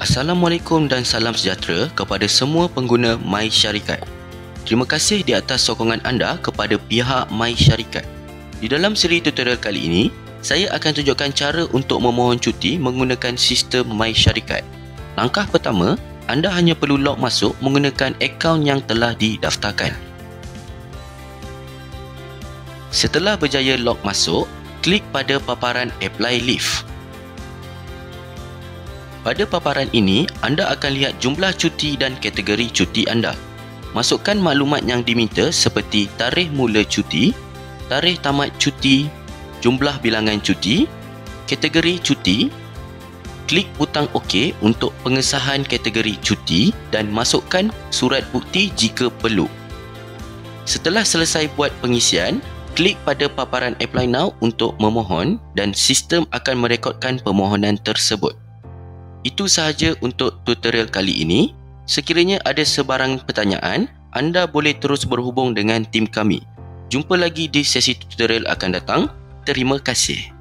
Assalamualaikum dan salam sejahtera kepada semua pengguna My Syarikat. Terima kasih di atas sokongan anda kepada pihak My Syarikat. Di dalam siri tutorial kali ini, saya akan tunjukkan cara untuk memohon cuti menggunakan sistem My Syarikat. Langkah pertama, anda hanya perlu log masuk menggunakan akaun yang telah didaftarkan. Setelah berjaya log masuk, klik pada paparan Apply Leave. Pada paparan ini, anda akan lihat jumlah cuti dan kategori cuti anda. Masukkan maklumat yang diminta seperti tarikh mula cuti, tarikh tamat cuti, jumlah bilangan cuti, kategori cuti, klik butang OK untuk pengesahan kategori cuti dan masukkan surat bukti jika perlu. Setelah selesai buat pengisian, klik pada paparan Apply Now untuk memohon dan sistem akan merekodkan permohonan tersebut. Itu sahaja untuk tutorial kali ini. Sekiranya ada sebarang pertanyaan, anda boleh terus berhubung dengan tim kami. Jumpa lagi di sesi tutorial akan datang. Terima kasih.